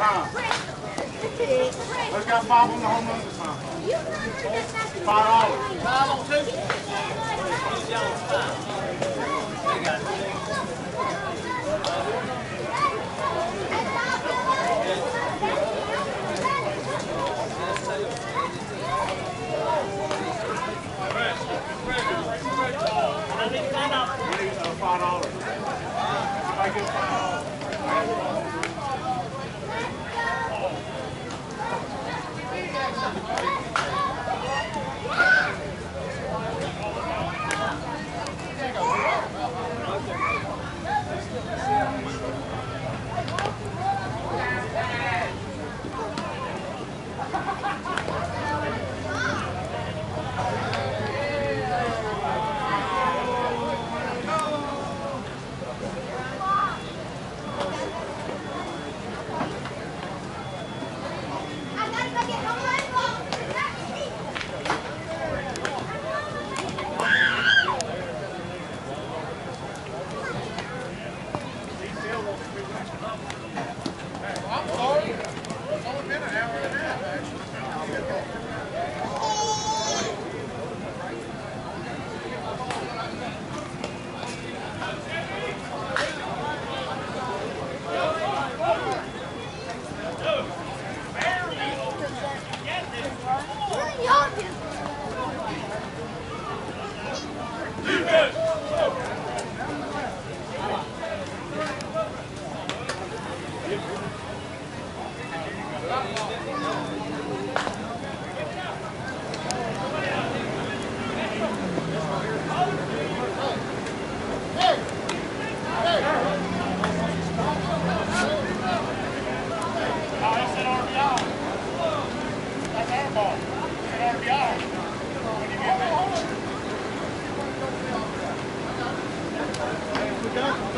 time. Let's got five on the home run this time. Five dollars. Five on two. They got Five dollars. I get five dollars. Thank you.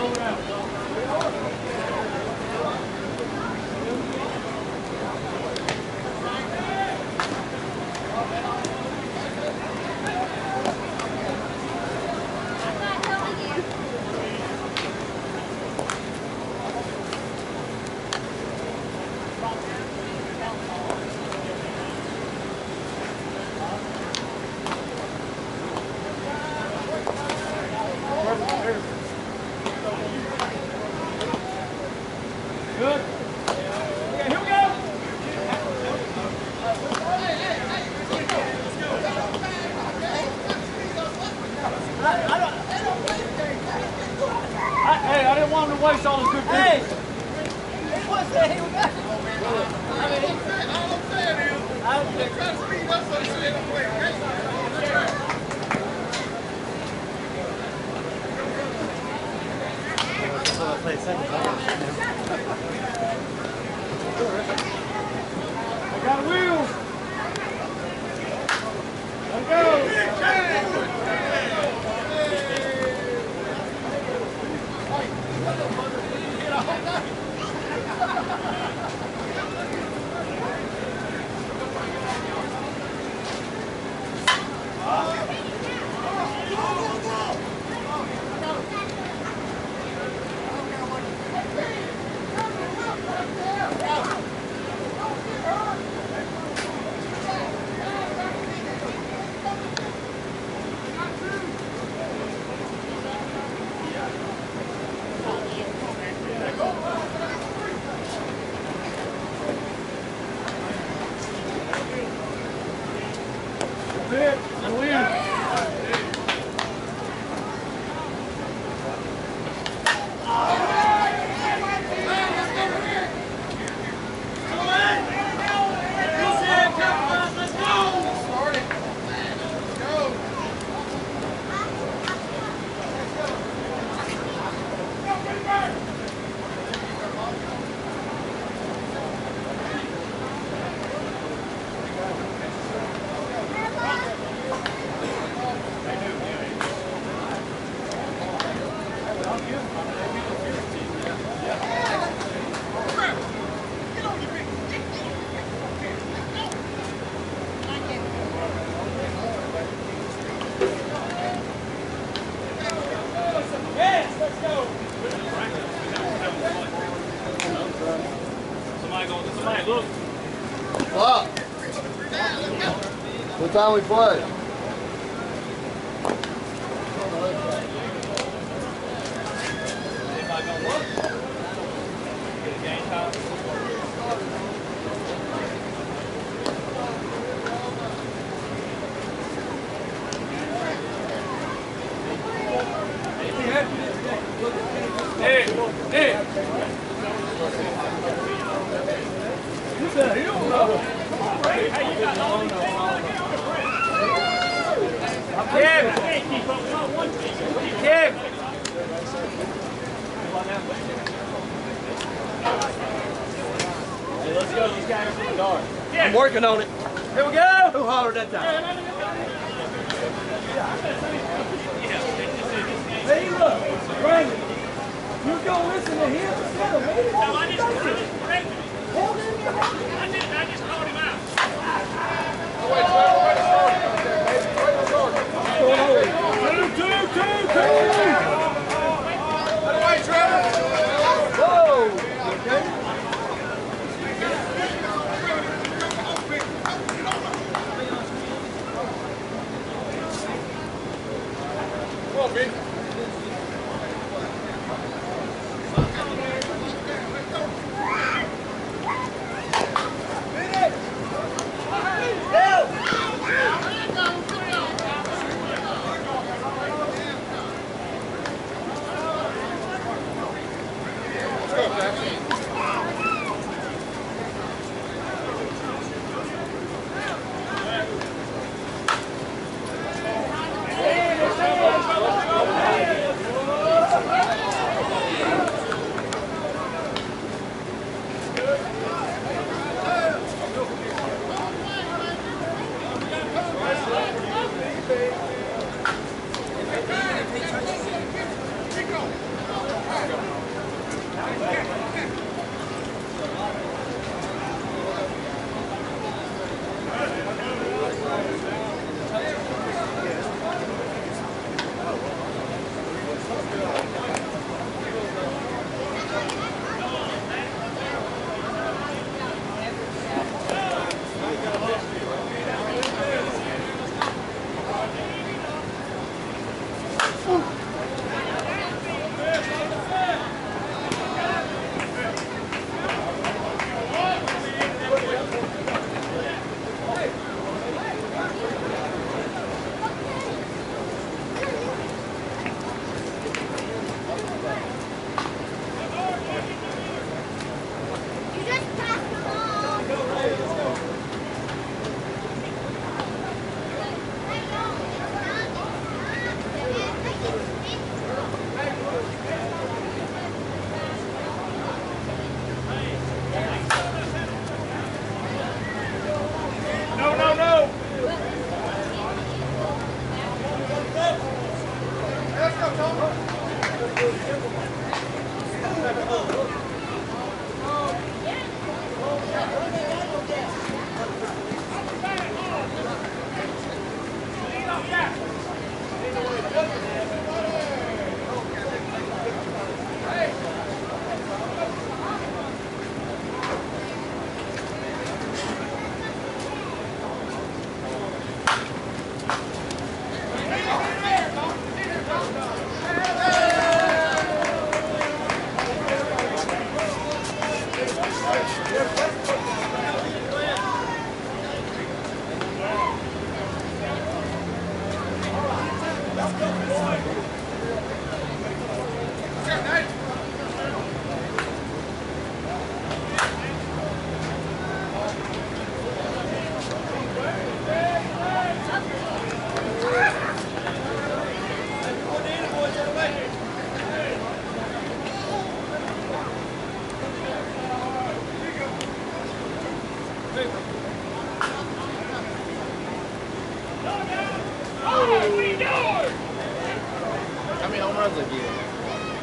Go around. play second time. I got a wheel! What time we play? Anybody gonna look? Get a game time. Hey, hey. Kim! Kim! Hey, let's go. These guys are in the dark. I'm working on it. Here we go! Who hollered that time? Hey, look, Brandon, you gonna listen to him instead of me? No, I just, I just corrected him. I just, I just called him out. Two, two, two, two. Whoa. Okay. You Thank you.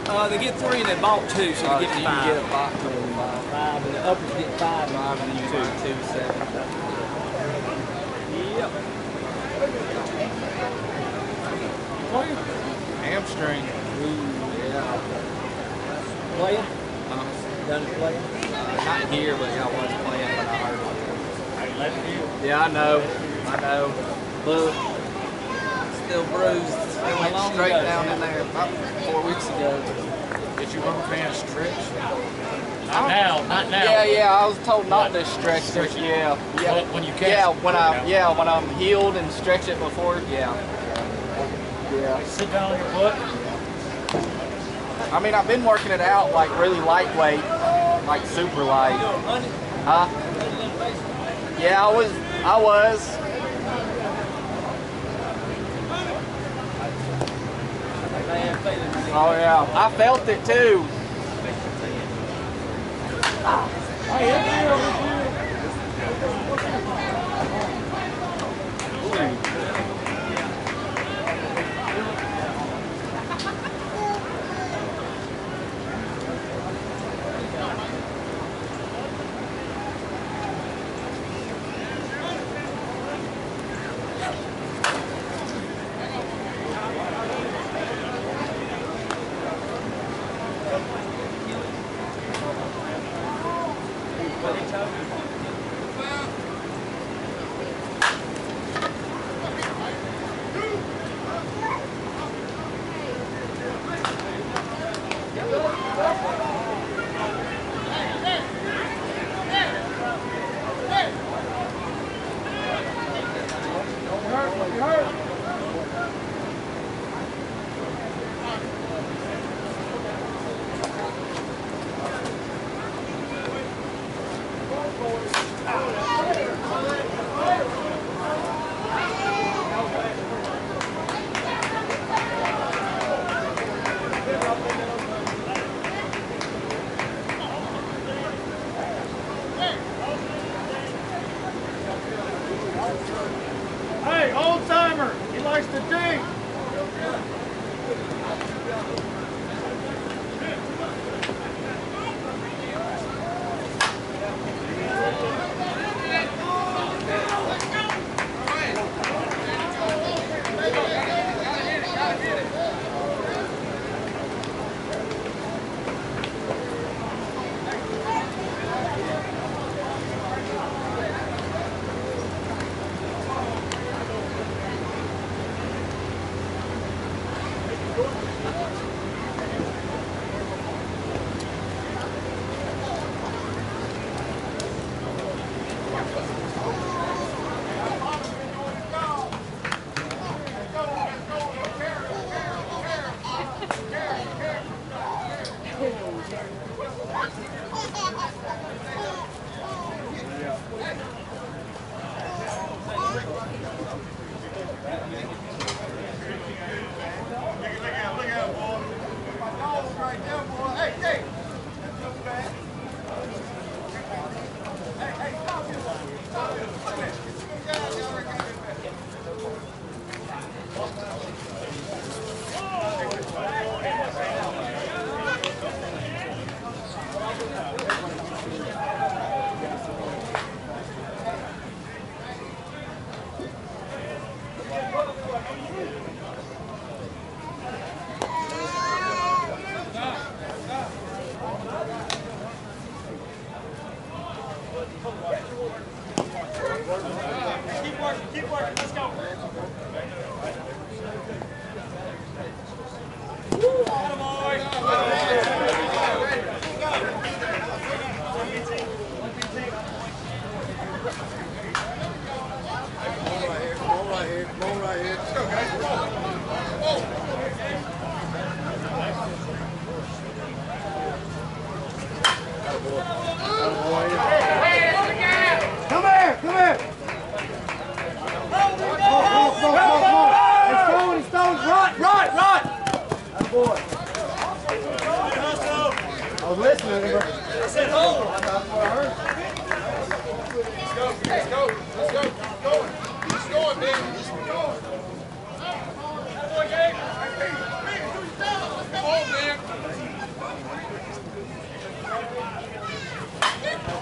Uh, they get three and they bought two, so Uh, they so get you five. can get a box and five. five, and the uppers get five. Five and then you buy two, seven. Yep. Hamstring. Ooh, yeah. Playing? Uh, done it playing? Not here, but yeah, I was playing when I heard it. Hey, left field. Yeah, I know. I know. Look, still bruised. It went straight down in there about four weeks ago. Did you run fan stretch? Not now, not now. Yeah, yeah. I was told not to stretch it. Stretch it? Yeah, yeah. When- you catch Yeah, when I Yeah. yeah when I'm healed and stretch it before. Yeah. Yeah. Sit down on your foot. I mean, I've been working it out like really lightweight, like super light. Huh? Yeah, I was. I was. Oh yeah, I felt it too. Don't hurt,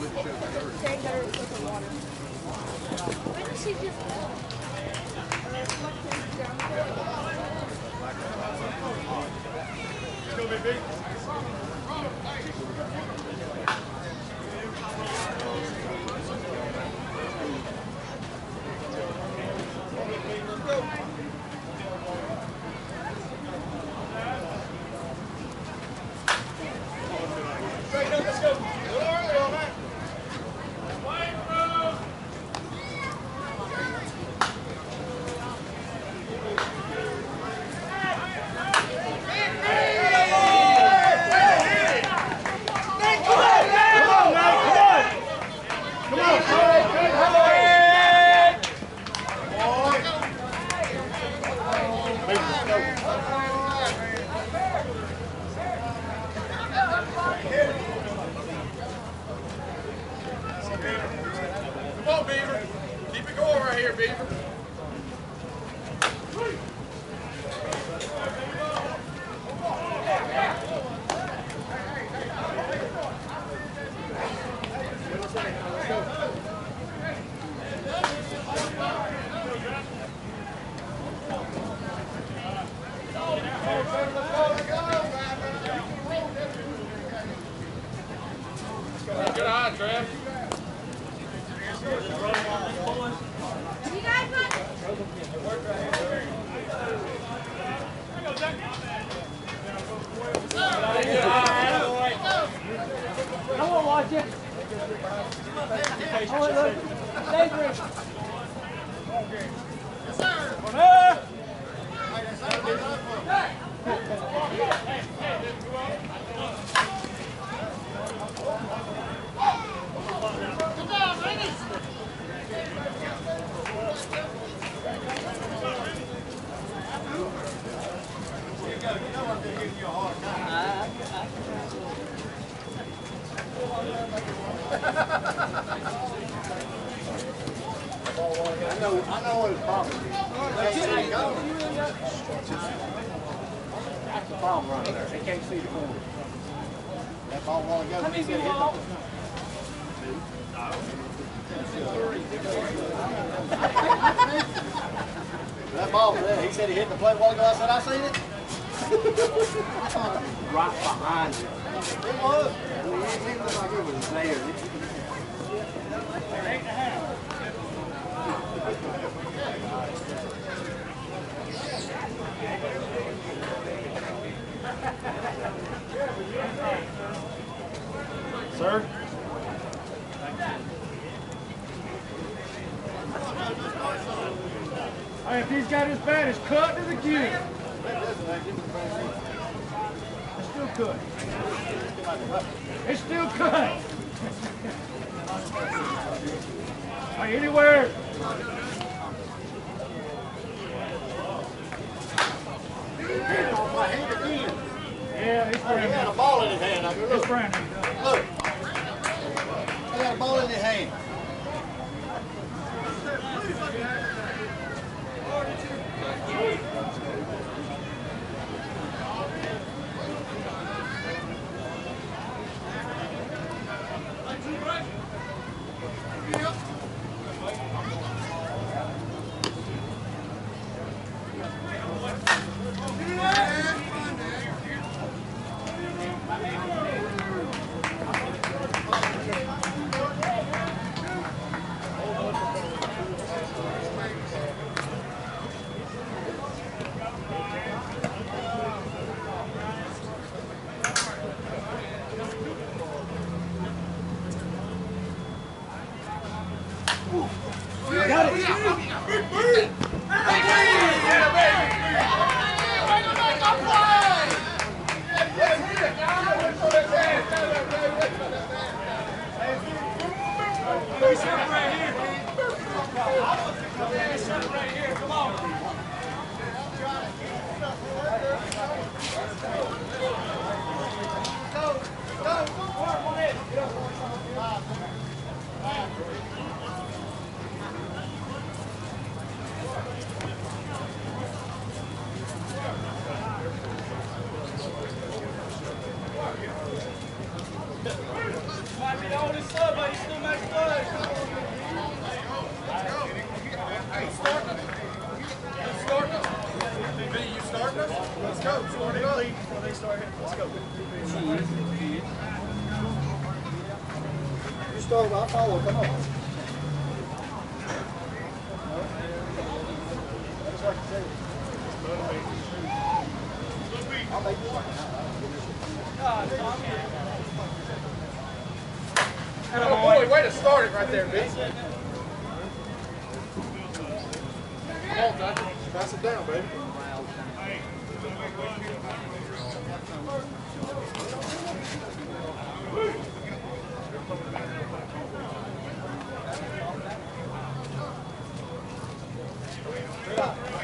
with the water. Why does she just... That ball was there. He said he hit the plate while ago. I said, I seen it. Right behind you. It was. I mean, it didn't look like it was there. Sir? Hey, if he's got his bat, it's cut to the cue. It's still cut. It's still cut. Hey, anywhere. Hit on my hand again. Yeah, it's He had a ball in his hand. I. It's look, brand new. look. He had a ball in his hand.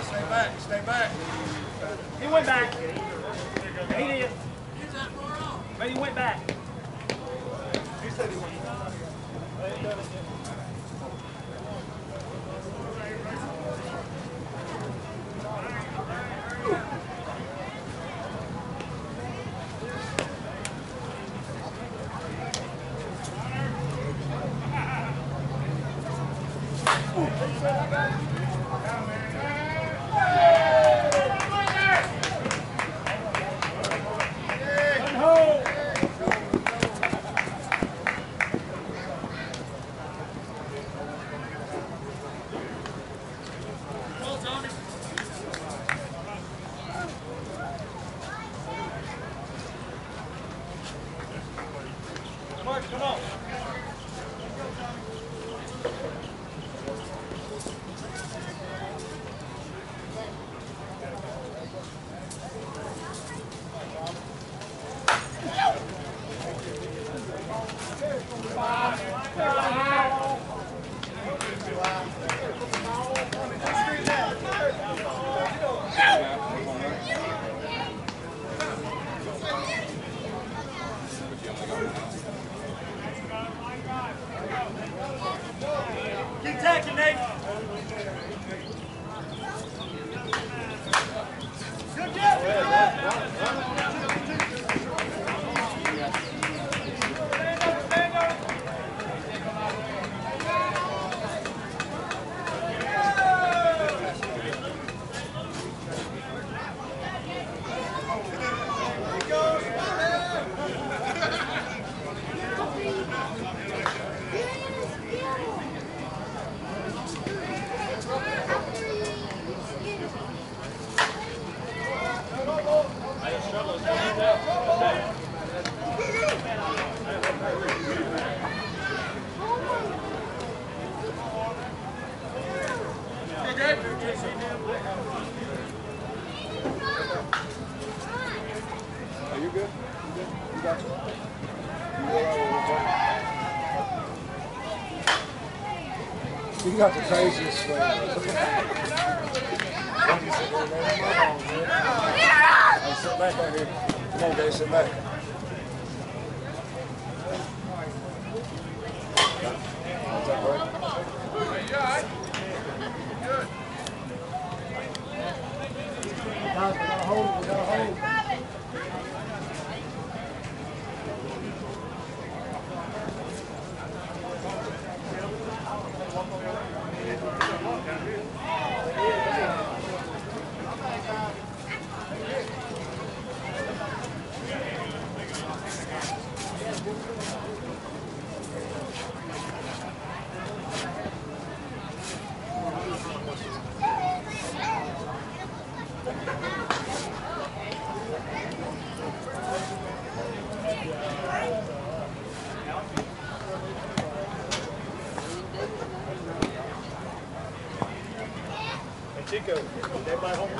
on, stay back, stay back. He went back. He did. He's that far off. But he went back. Mark, got the craziest swing. Hey, sit back right here. Come on? Guys, we gotta hold we gotta hold it. Chico, home run? Home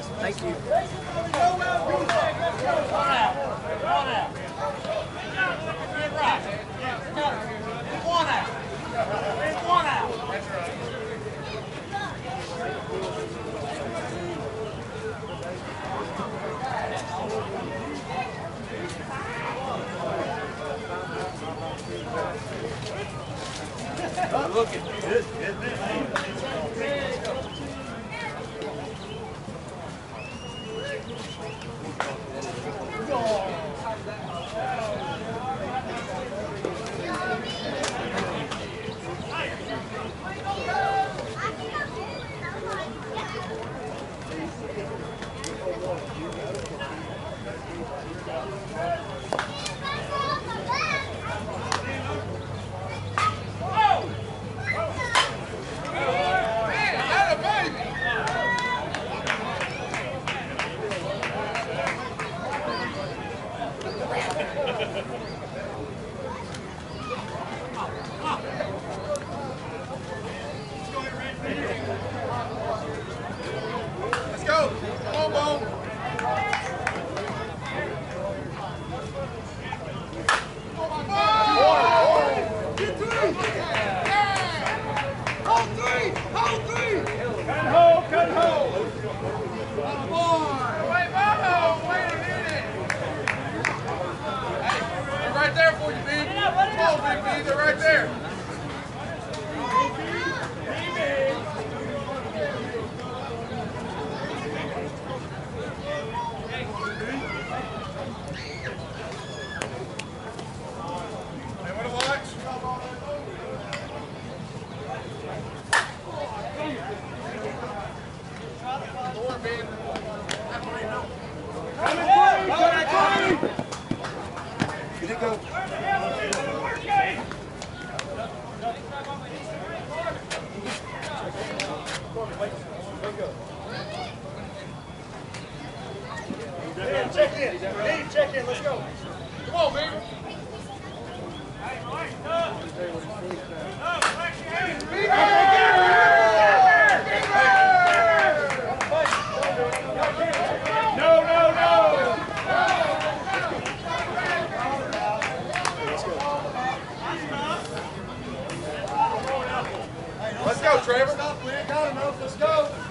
Touch the bag, touch the bag. Oh! That right there. Let's go, Trevor. Got Let's go.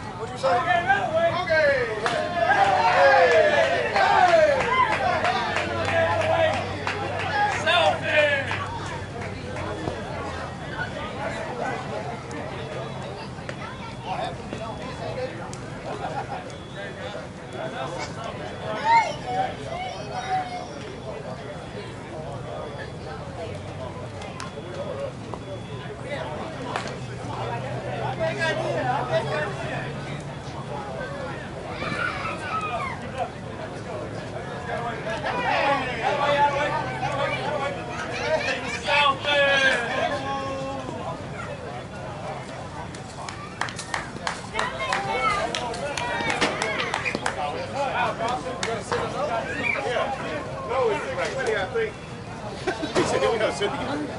Okay, okay. should be.